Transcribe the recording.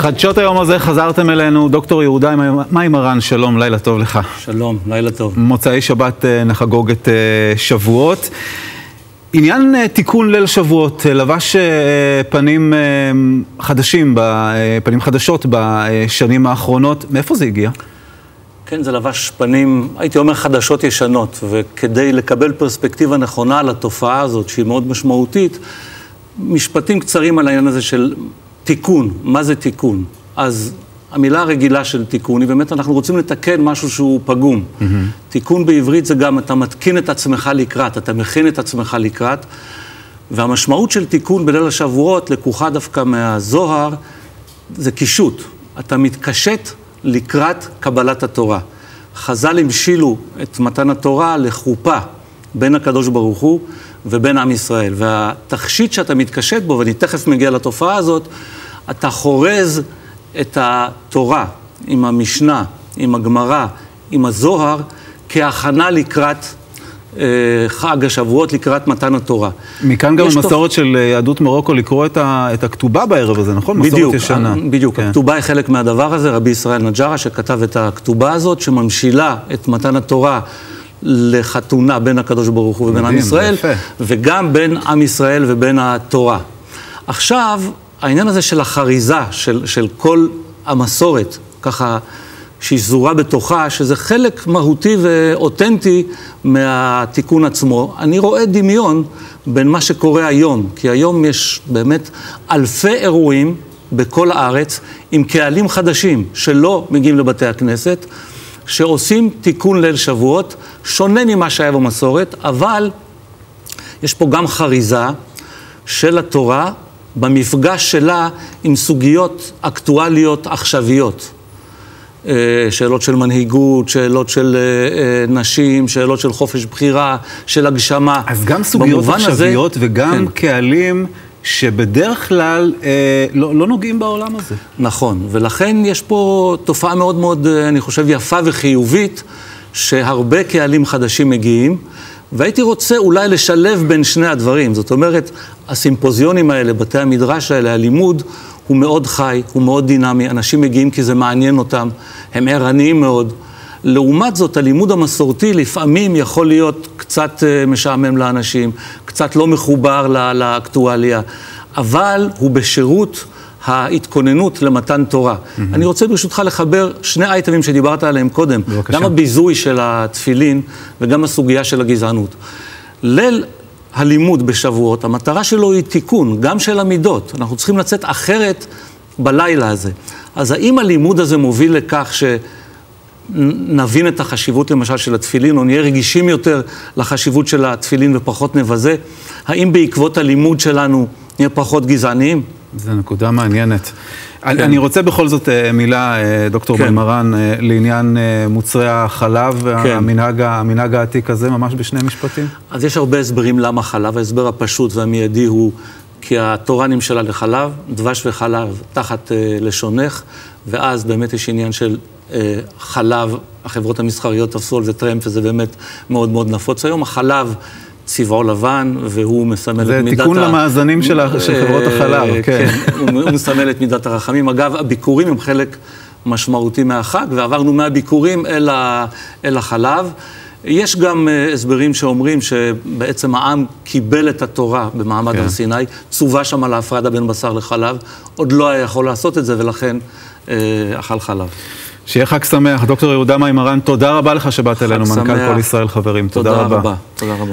חדשות היום הזה חזרתם אלינו, דוקטור יהודה מימרן, שלום, לילה טוב לך. שלום, לילה טוב. מוצאי שבת אה, נחגוג את אה, שבועות. עניין אה, תיקון ליל שבועות לבש פנים חדשים, פנים חדשות בשנים האחרונות, מאיפה זה הגיע? כן, זה לבש פנים, הייתי אומר חדשות ישנות, וכדי לקבל פרספקטיבה נכונה על התופעה הזאת, שהיא מאוד משמעותית, משפטים קצרים על העניין הזה של תיקון, מה זה תיקון? אז המילה הרגילה של תיקון היא באמת, אנחנו רוצים לתקן משהו שהוא פגום. Mm-hmm. תיקון בעברית זה גם, אתה מתקין את עצמך לקראת, אתה מכין את עצמך לקראת, והמשמעות של תיקון בליל השבועות לקוחה דווקא מהזוהר, זה קישוט. אתה מתקשט לקראת קבלת התורה. חז"ל המשילו את מתן התורה לחופה בין הקדוש ברוך הוא ובין עם ישראל. והתכשיט שאתה מתקשט בו, ואני תכף מגיע לתופעה הזאת, אתה חורז את התורה עם המשנה, עם הגמרא, עם הזוהר, כהכנה לקראת אה, חג השבועות, לקראת מתן התורה. מכאן גם המסורת תופ... של אה, יהדות מרוקו לקרוא את, ה, את הכתובה בערב הזה, נכון? בדיוק, מסורת ישנה. בדיוק, כן. הכתובה היא חלק מהדבר הזה, רבי ישראל נג'רה שכתב את הכתובה הזאת, שממשילה את מתן התורה. לחתונה בין הקדוש ברוך הוא ובין עם ישראל, יפה. וגם בין עם ישראל ובין התורה. עכשיו, העניין הזה של החריזה, של, של כל המסורת, ככה, שהיא שזורה בתוכה, שזה חלק מהותי ואותנטי מהתיקון עצמו, אני רואה דמיון בין מה שקורה היום, כי היום יש באמת אלפי אירועים בכל הארץ עם קהלים חדשים שלא מגיעים לבתי הכנסת. שעושים תיקון ליל שבועות, שונה ממה שהיה במסורת, אבל יש פה גם חריזה של התורה במפגש שלה עם סוגיות אקטואליות עכשוויות. אה, שאלות של מנהיגות, שאלות של אה, אה, נשים, שאלות של חופש בחירה, של הגשמה. אז גם סוגיות עכשוויות הזה, וגם כן. קהלים שבדרך כלל אה, לא, לא נוגעים בעולם הזה. נכון, ולכן יש פה תופעה מאוד מאוד, אני חושב, יפה וחיובית, שהרבה קהלים חדשים מגיעים. והייתי רוצה אולי לשלב בין שני הדברים. זאת אומרת, הסימפוזיונים האלה, בתי המדרש האלה, הלימוד, הוא מאוד חי, הוא מאוד דינמי, אנשים מגיעים כי זה מעניין אותם, הם ערניים מאוד. לעומת זאת, הלימוד המסורתי לפעמים יכול להיות קצת אה, משעמם לאנשים, קצת לא מחובר לאקטואליה, אבל הוא בשירות ההתכוננות למתן תורה. Mm-hmm. אני רוצה ברשותך לחבר שני אייטמים שדיברת עליהם קודם, בבקשה. גם הביזוי של התפילין וגם הסוגיה של הגזענות. ליל הלימוד בשבועות, המטרה שלו היא תיקון, גם של המידות. אנחנו צריכים לצאת אחרת בלילה הזה. אז האם הלימוד הזה מוביל לכך ש... נבין את החשיבות למשל של התפילין, או נהיה רגישים יותר לחשיבות של התפילין ופחות נבזה? האם בעקבות הלימוד שלנו נהיה פחות גזעניים? זו נקודה מעניינת. כן. אני רוצה בכל זאת אה, מילה, אה, דוקטור כן. מימרן, אה, לעניין מוצרי החלב והמנהג כן. העתיק הזה, ממש בשני משפטים. אז יש הרבה הסברים למה חלב. ההסבר הפשוט והמיידי הוא כי התורה נמשלה לחלב, דבש וחלב תחת לשונך, ואז באמת יש עניין של חלב, החברות המסחריות תפסו על זה טרמפ, וזה באמת מאוד מאוד נפוץ היום. החלב... צבעו לבן, והוא מסמל את מידת ה... זה תיקון למאזנים של חברות החלב, כן. כן, הוא מסמל את מידת הרחמים. אגב, הביקורים הם חלק משמעותי מהחג, ועברנו מהביקורים אל החלב. יש גם uh, הסברים שאומרים שבעצם העם קיבל את התורה במעמד כן. הר סיני, צווה שם על ההפרדה בין בשר לחלב, עוד לא היה יכול לעשות את זה, ולכן אכל חלב. שיהיה חג שמח. דוקטור יהודה מימרן, תודה רבה לך שבאת אלינו, מנכ"ל כל ישראל חברים. תודה, תודה רבה. תודה רבה.